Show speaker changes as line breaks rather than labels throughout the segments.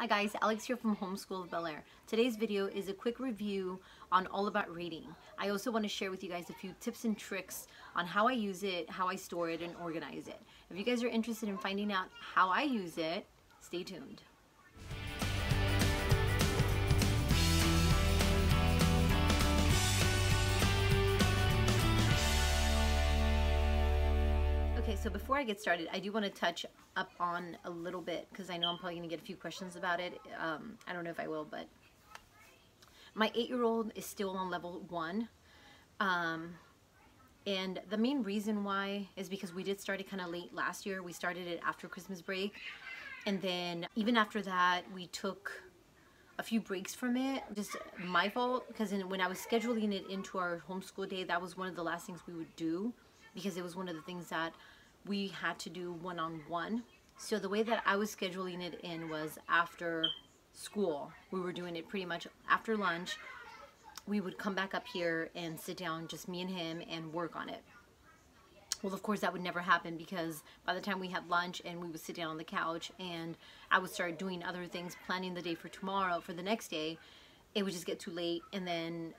Hi guys, Alex here from Homeschool of Bel Air. Today's video is a quick review on All About Reading. I also want to share with you guys a few tips and tricks on how I use it, how I store it, and organize it. If you guys are interested in finding out how I use it, stay tuned. So before I get started, I do want to touch up on a little bit because I know I'm probably going to get a few questions about it. Um, I don't know if I will, but my eight-year-old is still on level one. Um, and the main reason why is because we did start it kind of late last year. We started it after Christmas break. And then even after that, we took a few breaks from it. Just my fault because when I was scheduling it into our homeschool day, that was one of the last things we would do because it was one of the things that we had to do one-on-one. -on -one. So the way that I was scheduling it in was after school. We were doing it pretty much after lunch. We would come back up here and sit down, just me and him, and work on it. Well, of course, that would never happen because by the time we had lunch and we would sit down on the couch and I would start doing other things, planning the day for tomorrow, for the next day, it would just get too late and then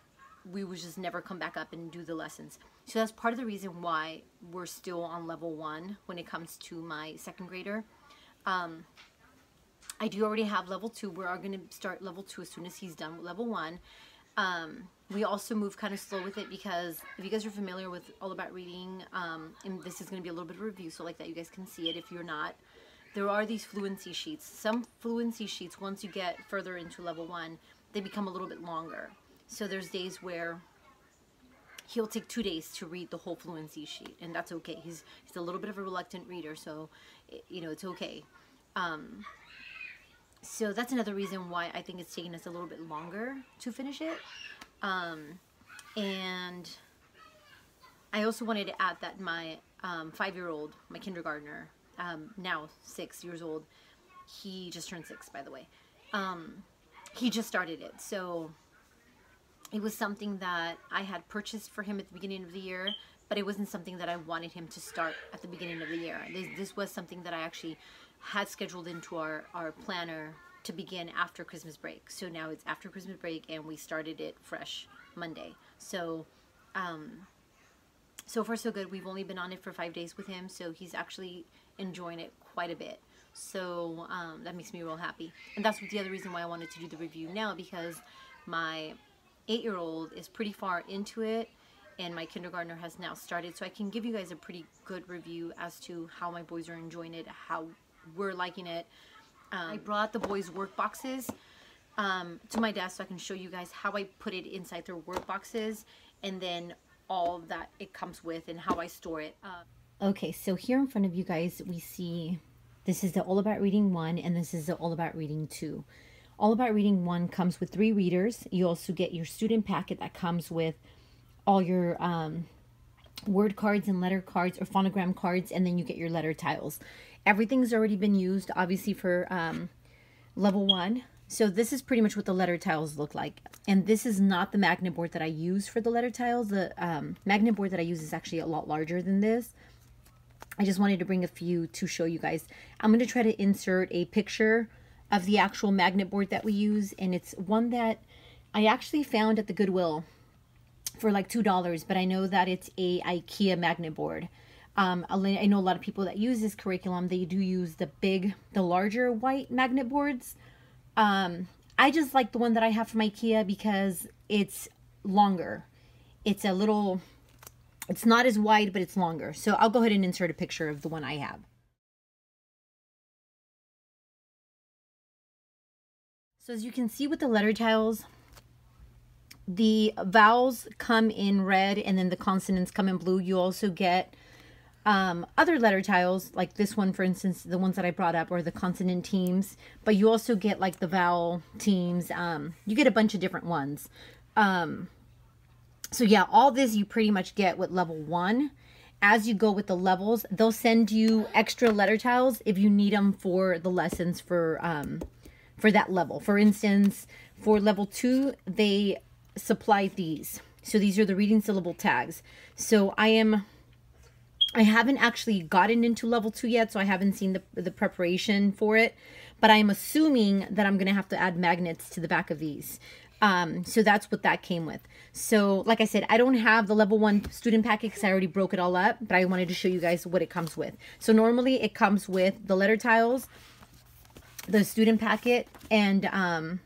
we would just never come back up and do the lessons. So that's part of the reason why we're still on level one when it comes to my second grader. Um, I do already have level two. We are going to start level two as soon as he's done with level one. Um, we also move kind of slow with it because if you guys are familiar with all about reading, um, and this is going to be a little bit of review, so like that you guys can see it if you're not, there are these fluency sheets. Some fluency sheets, once you get further into level one, they become a little bit longer. So there's days where he'll take two days to read the whole fluency sheet, and that's okay. He's he's a little bit of a reluctant reader, so it, you know it's okay. Um, so that's another reason why I think it's taking us a little bit longer to finish it. Um, and I also wanted to add that my um, five-year-old, my kindergartner, um, now six years old, he just turned six, by the way. Um, he just started it, so it was something that I had purchased for him at the beginning of the year, but it wasn't something that I wanted him to start at the beginning of the year. This, this was something that I actually had scheduled into our, our planner to begin after Christmas break. So now it's after Christmas break and we started it fresh Monday. So, um, so far so good. We've only been on it for five days with him, so he's actually enjoying it quite a bit. So um, that makes me real happy. And that's the other reason why I wanted to do the review now because my eight-year-old is pretty far into it and my kindergartner has now started so I can give you guys a pretty good review as to how my boys are enjoying it how we're liking it. Um, I brought the boys work boxes um, to my desk so I can show you guys how I put it inside their work boxes and then all that it comes with and how I store it uh, okay so here in front of you guys we see this is the all about reading one and this is the all about reading two all About Reading 1 comes with three readers. You also get your student packet that comes with all your um, word cards and letter cards or phonogram cards, and then you get your letter tiles. Everything's already been used, obviously, for um, level 1. So this is pretty much what the letter tiles look like. And this is not the magnet board that I use for the letter tiles. The um, magnet board that I use is actually a lot larger than this. I just wanted to bring a few to show you guys. I'm going to try to insert a picture of the actual magnet board that we use. And it's one that I actually found at the Goodwill for like $2, but I know that it's a IKEA magnet board. Um, I know a lot of people that use this curriculum, they do use the big, the larger white magnet boards. Um, I just like the one that I have from IKEA because it's longer. It's a little, it's not as wide, but it's longer. So I'll go ahead and insert a picture of the one I have. So as you can see with the letter tiles, the vowels come in red and then the consonants come in blue. You also get um, other letter tiles, like this one, for instance, the ones that I brought up, or the consonant teams. But you also get like the vowel teams. Um, you get a bunch of different ones. Um, so yeah, all this you pretty much get with level one. As you go with the levels, they'll send you extra letter tiles if you need them for the lessons for um, for that level. For instance, for level two, they supply these. So these are the reading syllable tags. So I am, I haven't actually gotten into level two yet, so I haven't seen the, the preparation for it. but I'm assuming that I'm to have to add magnets to the back of these. Um, so that's what that came with. So like I said, I don't have the level one student packet because I already broke it all up, but I wanted to show you guys what it comes with. So normally it comes with the letter tiles, the student packet, and um,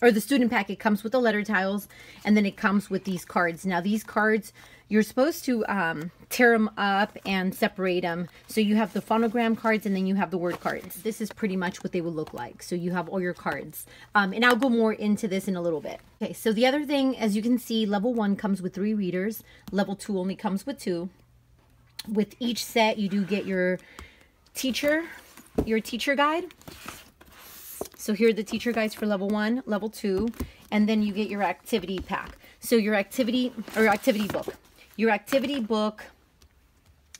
or the student packet comes with the letter tiles, and then it comes with these cards. Now these cards, you're supposed to um, tear them up and separate them. So you have the phonogram cards and then you have the word cards. This is pretty much what they will look like. So you have all your cards. Um, and I'll go more into this in a little bit. Okay, so the other thing, as you can see, level one comes with three readers. Level two only comes with two. With each set, you do get your teacher, your teacher guide. So here are the teacher guides for level one, level two, and then you get your activity pack. So your activity or activity book. Your activity book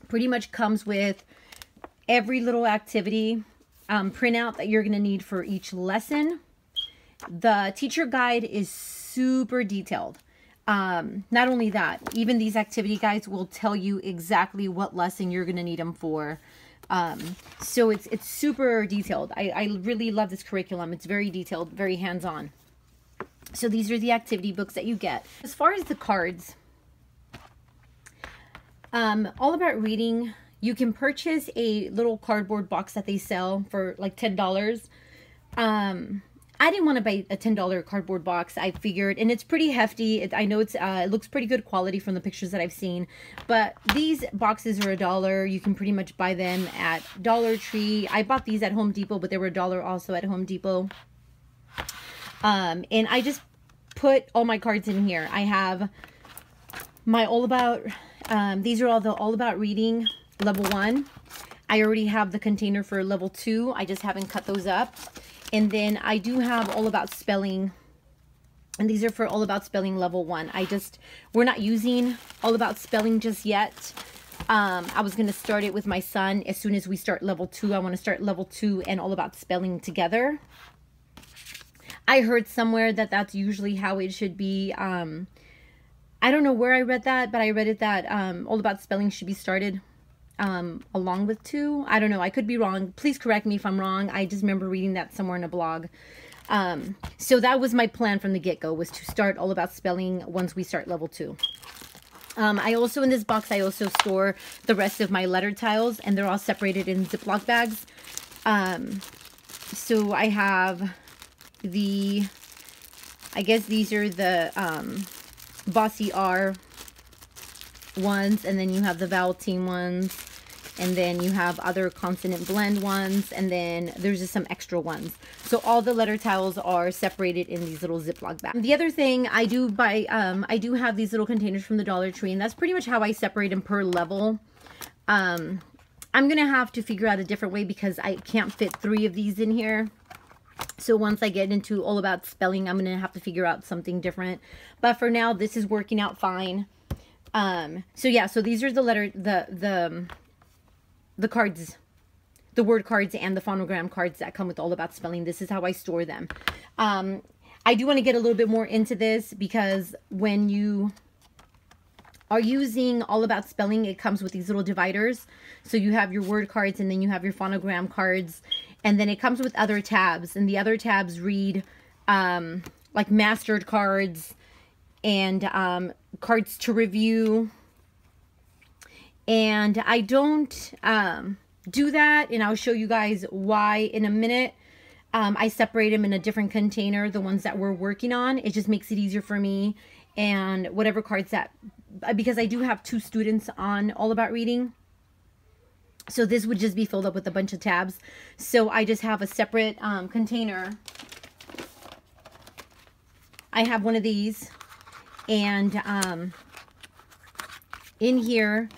pretty much comes with every little activity um, printout that you're going to need for each lesson. The teacher guide is super detailed. Um, not only that, even these activity guides will tell you exactly what lesson you're going to need them for. Um, so it's it's super detailed. I, I really love this curriculum. It's very detailed, very hands-on. So these are the activity books that you get. As far as the cards, um, All About Reading, you can purchase a little cardboard box that they sell for like $10. Um, I didn't want to buy a $10 cardboard box. I figured, and it's pretty hefty. It, I know it's uh, it looks pretty good quality from the pictures that I've seen, but these boxes are a dollar. You can pretty much buy them at Dollar Tree. I bought these at Home Depot, but they were a dollar also at Home Depot. Um, and I just put all my cards in here. I have my All About um, these are all the All About Reading level one. I already have the container for level two. I just haven't cut those up. And then I do have All About Spelling. And these are for All About Spelling level one. I just, we're not using All About Spelling just yet. Um, I was going to start it with my son as soon as we start level two. I want to start level two and All About Spelling together. I heard somewhere that that's usually how it should be. Um, I don't know where I read that, but I read it that um, All About Spelling should be started um, along with two. I don't know. I could be wrong. Please correct me if I'm wrong. I just remember reading that somewhere in a blog. Um, so that was my plan from the get-go was to start All About Spelling once we start level two. Um, I also, in this box, I also store the rest of my letter tiles, and they're all separated in Ziploc bags. Um, so I have the, I guess these are the um, Bossy R ones, and then you have the vowel team ones, and then you have other consonant blend ones, and then there's just some extra ones. So all the letter tiles are separated in these little Ziploc bags. The other thing I do buy, um, I do have these little containers from the Dollar Tree, and that's pretty much how I separate them per level. Um, I'm to have to figure out a different way because I can't fit three of these in here. So once I get into all about spelling, I'm going to have to figure out something different. But for now, this is working out fine. Um, so yeah, so these are the letter, the, the, um, the cards, the word cards and the phonogram cards that come with all about spelling. This is how I store them. Um, I do want to get a little bit more into this because when you are using all about spelling, it comes with these little dividers. So you have your word cards and then you have your phonogram cards and then it comes with other tabs and the other tabs read um, like mastered cards and um, cards to review and I don't um, do that and I'll show you guys why in a minute um, I separate them in a different container the ones that we're working on it just makes it easier for me and whatever cards that because I do have two students on all about reading so this would just be filled up with a bunch of tabs. So I just have a separate um, container. I have one of these. And um, in here,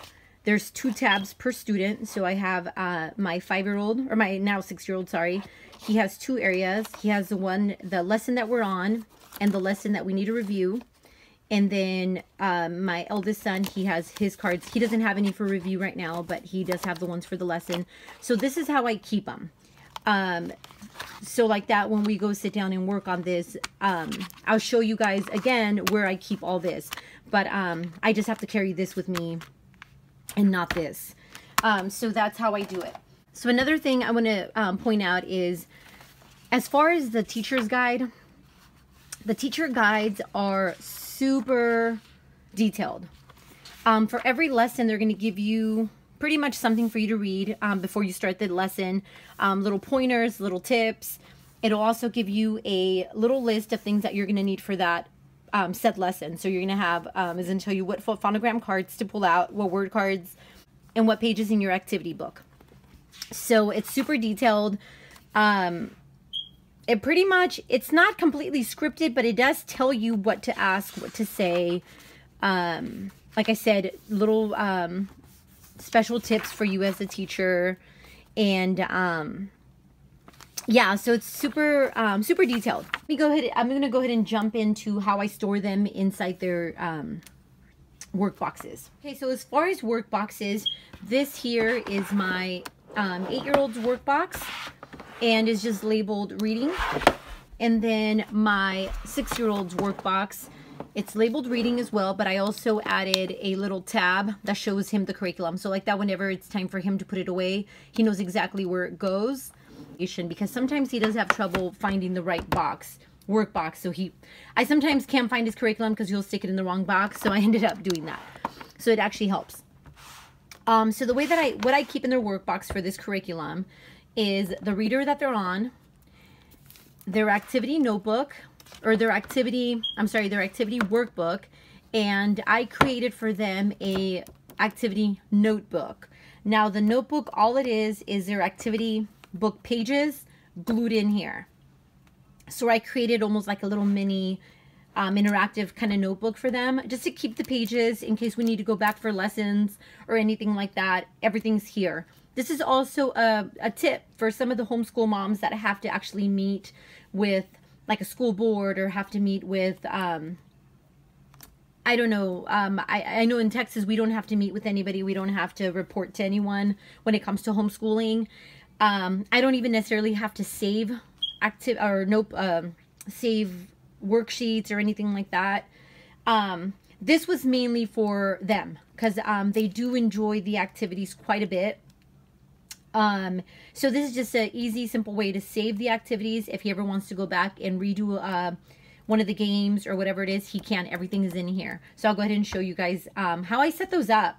there's two tabs per student. So I have uh, my five-year-old, or my now six-year-old, sorry. He has two areas. He has the one, the lesson that we're on, and the lesson that we need to review. And then um, my eldest son, he has his cards. He doesn't have any for review right now, but he does have the ones for the lesson. So this is how I keep them. Um, so like that, when we go sit down and work on this, um, I'll show you guys again where I keep all this. But um, I just have to carry this with me and not this. Um, so that's how I do it. So another thing I want to um, point out is as far as the teacher's guide, the teacher guides are super detailed. Um, for every lesson, they're going to give you pretty much something for you to read um, before you start the lesson. Um, little pointers, little tips. It'll also give you a little list of things that you're going to need for that um, said lesson. So you're going to have, um, is going to tell you what phonogram cards to pull out, what word cards, and what pages in your activity book. So it's super detailed. Um, it pretty much, it's not completely scripted, but it does tell you what to ask, what to say. Um, like I said, little um, special tips for you as a teacher. And um, yeah, so it's super, um, super detailed. Let me go ahead, I'm to go ahead and jump into how I store them inside their um, work boxes. Okay, so as far as work boxes, this here is my um, eight-year-old's work box and is just labeled reading. And then my six-year-old's work box it's labeled reading as well, but I also added a little tab that shows him the curriculum. So like that whenever it's time for him to put it away, he knows exactly where it goes. Because sometimes he does have trouble finding the right box, work box. So he, I sometimes can't find his curriculum because he'll stick it in the wrong box. So I ended up doing that. So it actually helps. Um, so the way that I, what I keep in their work box for this curriculum is the reader that they're on, their activity notebook, or their activity, I'm sorry, their activity workbook. And I created for them a activity notebook. Now the notebook, all it is, is their activity book pages glued in here. So I created almost like a little mini um, interactive kind of notebook for them just to keep the pages in case we need to go back for lessons or anything like that. Everything's here. This is also a, a tip for some of the homeschool moms that have to actually meet with like a school board or have to meet with um, I don't know. Um, I, I know in Texas we don't have to meet with anybody. We don't have to report to anyone when it comes to homeschooling. Um, I don't even necessarily have to save active or nope um, save worksheets or anything like that. Um, this was mainly for them because um, they do enjoy the activities quite a bit. Um, so this is just an easy, simple way to save the activities. If he ever wants to go back and redo uh, one of the games or whatever it is, he can. Everything is in here. So I'll go ahead and show you guys um, how I set those up.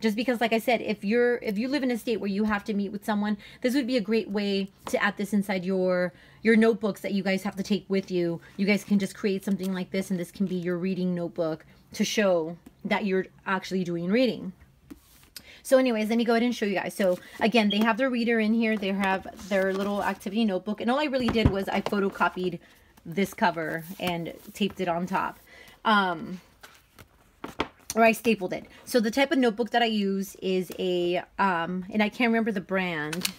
Just because, like I said, if you're if you live in a state where you have to meet with someone, this would be a great way to add this inside your your notebooks that you guys have to take with you. You guys can just create something like this, and this can be your reading notebook to show that you're actually doing reading. So anyways, let me go ahead and show you guys. So again, they have their reader in here. They have their little activity notebook. And all I really did was I photocopied this cover and taped it on top. Um, or I stapled it. So the type of notebook that I use is a, um, and I can't remember the brand.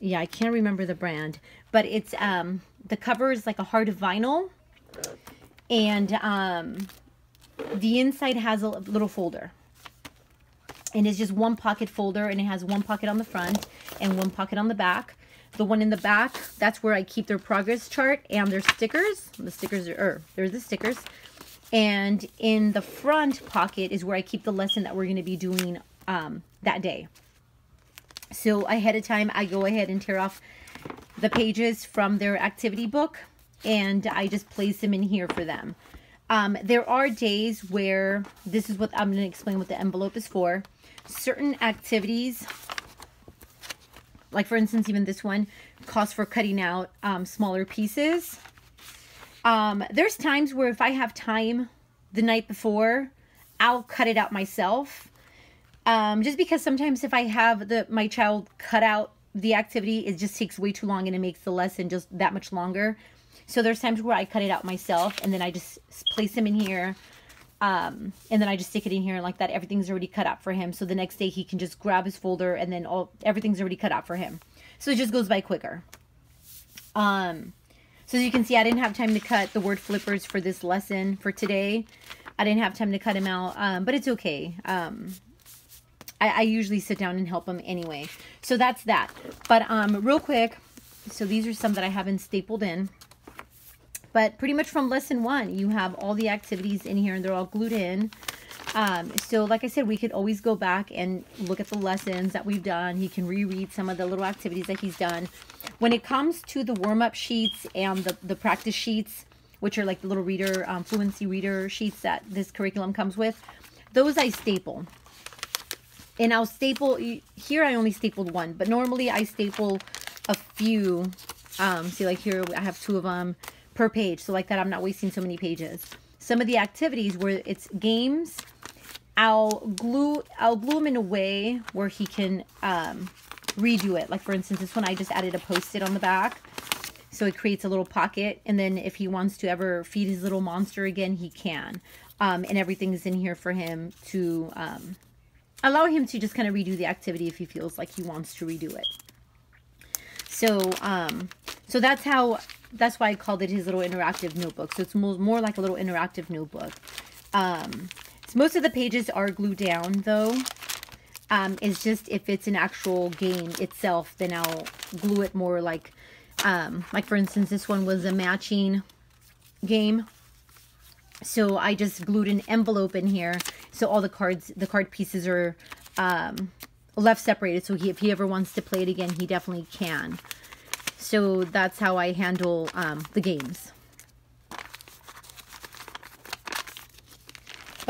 Yeah, I can't remember the brand. But it's, um, the cover is like a hard vinyl. And um, the inside has a little folder and it's just one pocket folder and it has one pocket on the front and one pocket on the back the one in the back that's where i keep their progress chart and their stickers the stickers are er, there's the stickers and in the front pocket is where i keep the lesson that we're going to be doing um, that day. So ahead of time i go ahead and tear off the pages from their activity book and i just place them in here for them. Um, there are days where this is what i'm going to explain what the envelope is for. Certain activities, like for instance, even this one, calls for cutting out um, smaller pieces. Um, there's times where if I have time the night before, I'll cut it out myself. Um, just because sometimes if I have the my child cut out the activity, it just takes way too long and it makes the lesson just that much longer. So there's times where I cut it out myself and then I just place him in here um, and then I just stick it in here like that. Everything's already cut out for him. So the next day he can just grab his folder and then all everything's already cut out for him. So it just goes by quicker. Um, so as you can see, I didn't have time to cut the word flippers for this lesson for today. I didn't have time to cut them out, um, but it's okay. Um, I, I usually sit down and help him anyway. So that's that. But um, real quick, so these are some that I haven't stapled in. But pretty much from lesson one, you have all the activities in here and they're all glued in. Um, so like I said, we could always go back and look at the lessons that we've done. He can reread some of the little activities that he's done. When it comes to the warm-up sheets and the, the practice sheets, which are like the little reader, um, fluency reader sheets that this curriculum comes with, those I staple. And I'll staple, here I only stapled one, but normally I staple a few. Um, see, like here I have two of them per page. So like that, I'm not wasting so many pages. Some of the activities where it's games, I'll glue, I'll glue them in a way where he can um, redo it. Like for instance, this one I just added a post-it on the back. So it creates a little pocket. And then if he wants to ever feed his little monster again, he can. Um, and everything is in here for him to um, allow him to just kind of redo the activity if he feels like he wants to redo it. So, um, so that's how, that's why I called it his little interactive notebook. So it's more, more like a little interactive notebook. Um, so most of the pages are glued down though. Um, it's just if it's an actual game itself, then I'll glue it more like, um, like for instance, this one was a matching game. So I just glued an envelope in here. So all the cards, the card pieces are um, left separated. So he, if he ever wants to play it again, he definitely can. So that's how I handle um, the games.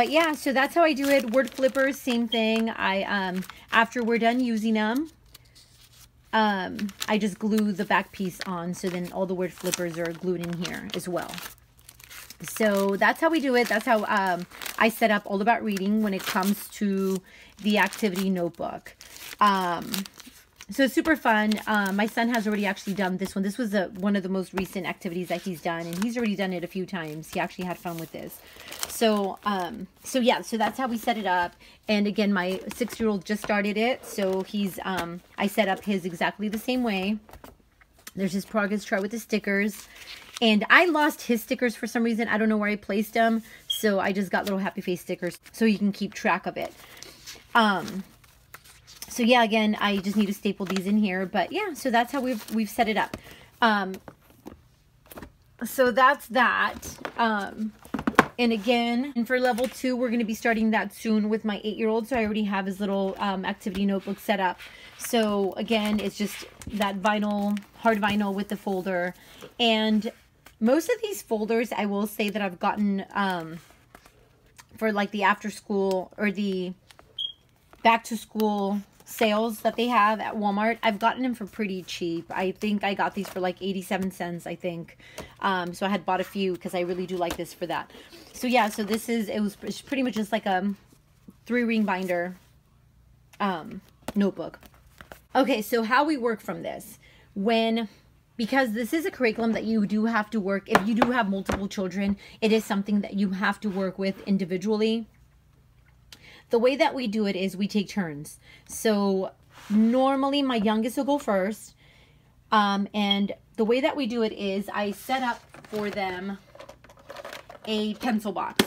But yeah, so that's how I do it. Word flippers, same thing. I um after we're done using them, um, I just glue the back piece on. So then all the word flippers are glued in here as well. So that's how we do it. That's how um, I set up All About Reading when it comes to the activity notebook. Um, so super fun. Um, my son has already actually done this one. This was a, one of the most recent activities that he's done, and he's already done it a few times. He actually had fun with this. So, um, so yeah, so that's how we set it up. And again, my six-year-old just started it, so he's, um, I set up his exactly the same way. There's his progress chart with the stickers. And I lost his stickers for some reason. I don't know where I placed them. So I just got little happy face stickers so you can keep track of it. Um, so yeah, again, I just need to staple these in here. But yeah, so that's how we've, we've set it up. Um, so that's that. Um, and again, and for level two, we're going to be starting that soon with my eight-year-old. So I already have his little um, activity notebook set up. So again, it's just that vinyl, hard vinyl with the folder. And most of these folders, I will say that I've gotten um, for like the after school or the back to school sales that they have at Walmart. I've gotten them for pretty cheap. I think I got these for like 87 cents, I think. Um, so I had bought a few because I really do like this for that. So yeah, so this is, it was pretty much just like a three ring binder um, notebook. Okay, so how we work from this. When because this is a curriculum that you do have to work if you do have multiple children it is something that you have to work with individually the way that we do it is we take turns. So normally my youngest will go first. Um, and the way that we do it is I set up for them a pencil box.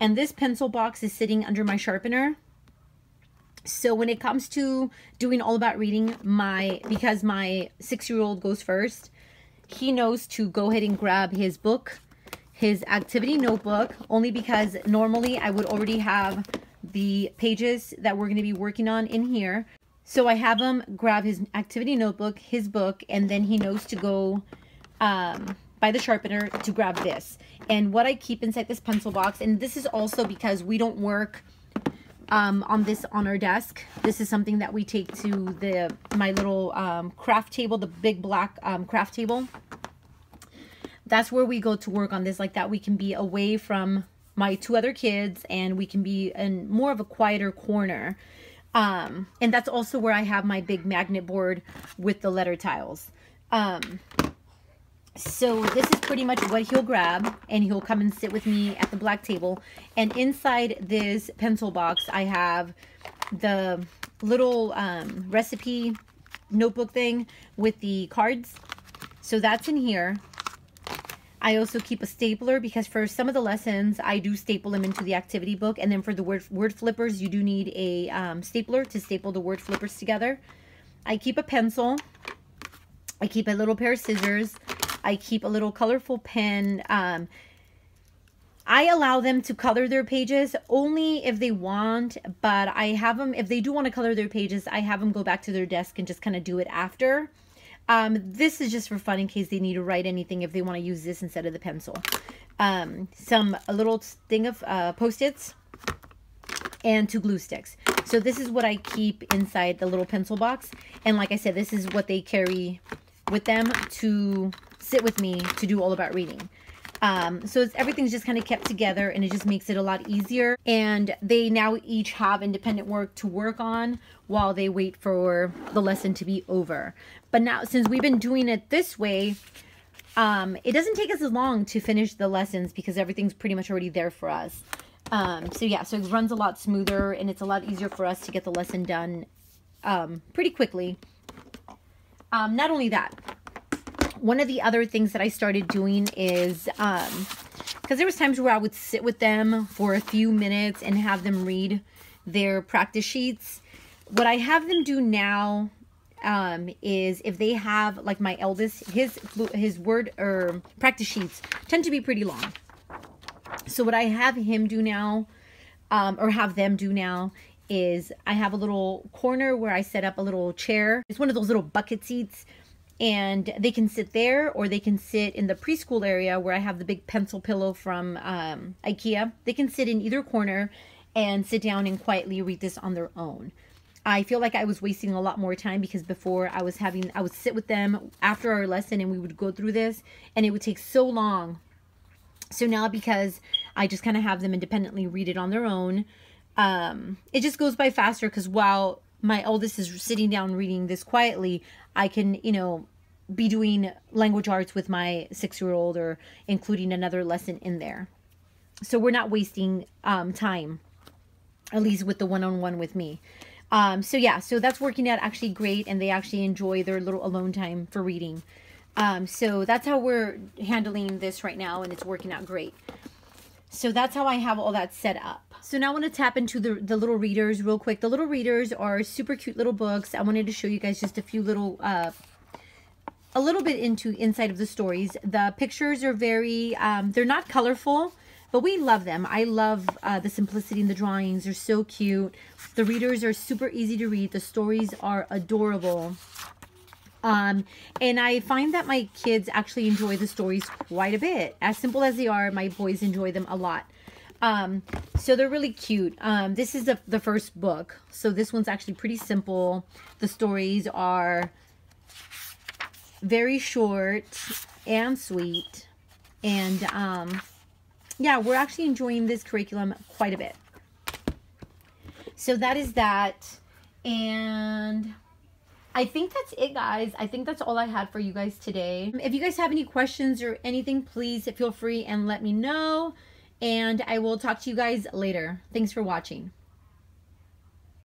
And this pencil box is sitting under my sharpener. So when it comes to doing all about reading, my because my six-year-old goes first, he knows to go ahead and grab his book, his activity notebook, only because normally I would already have the pages that we're going to be working on in here. So I have him grab his activity notebook, his book, and then he knows to go um, by the sharpener to grab this. And what I keep inside this pencil box, and this is also because we don't work um, on this on our desk. This is something that we take to the my little um, craft table, the big black um, craft table. That's where we go to work on this like that. We can be away from my two other kids and we can be in more of a quieter corner. Um, and that's also where I have my big magnet board with the letter tiles. Um, so this is pretty much what he'll grab and he'll come and sit with me at the black table. And inside this pencil box, I have the little um, recipe notebook thing with the cards. So that's in here. I also keep a stapler because for some of the lessons, I do staple them into the activity book. And then for the word, word flippers, you do need a um, stapler to staple the word flippers together. I keep a pencil. I keep a little pair of scissors. I keep a little colorful pen. Um, I allow them to color their pages only if they want, but I have them, if they do want to color their pages, I have them go back to their desk and just kind of do it after. Um, this is just for fun in case they need to write anything if they want to use this instead of the pencil. Um, some, a little thing of uh, Post-its and two glue sticks. So this is what I keep inside the little pencil box. And like I said, this is what they carry with them to sit with me to do all about reading. Um, so everything's just kind of kept together and it just makes it a lot easier. And they now each have independent work to work on while they wait for the lesson to be over. But now, since we've been doing it this way, um, it doesn't take us as long to finish the lessons because everything's pretty much already there for us. Um, so yeah, so it runs a lot smoother and it's a lot easier for us to get the lesson done um, pretty quickly. Um, not only that, one of the other things that I started doing is, um, because there was times where I would sit with them for a few minutes and have them read their practice sheets. What I have them do now um, is if they have, like my eldest, his his word or practice sheets tend to be pretty long. So what I have him do now, um, or have them do now, is I have a little corner where I set up a little chair. It's one of those little bucket seats and they can sit there or they can sit in the preschool area where I have the big pencil pillow from um, Ikea. They can sit in either corner and sit down and quietly read this on their own. I feel like I was wasting a lot more time because before I was having, I would sit with them after our lesson and we would go through this and it would take so long. So now because I just kind of have them independently read it on their own, um, it just goes by faster because while my oldest is sitting down reading this quietly, I can, you know, be doing language arts with my six year old or including another lesson in there. So we're not wasting um, time, at least with the one on one with me. Um, so yeah, so that's working out actually great, and they actually enjoy their little alone time for reading. Um, so that's how we're handling this right now, and it's working out great. So that's how I have all that set up. So now I want to tap into the, the little readers real quick. The little readers are super cute little books. I wanted to show you guys just a few little, uh, a little bit into inside of the stories. The pictures are very, um, they're not colorful, but we love them. I love uh, the simplicity in the drawings. They're so cute. The readers are super easy to read. The stories are adorable. Um, and I find that my kids actually enjoy the stories quite a bit. As simple as they are, my boys enjoy them a lot. Um, so they're really cute. Um, this is the, the first book. So this one's actually pretty simple. The stories are very short and sweet. And um, yeah, we're actually enjoying this curriculum quite a bit. So that is that. And I think that's it, guys. I think that's all I had for you guys today. If you guys have any questions or anything, please feel free and let me know and I will talk to you guys later. Thanks for watching.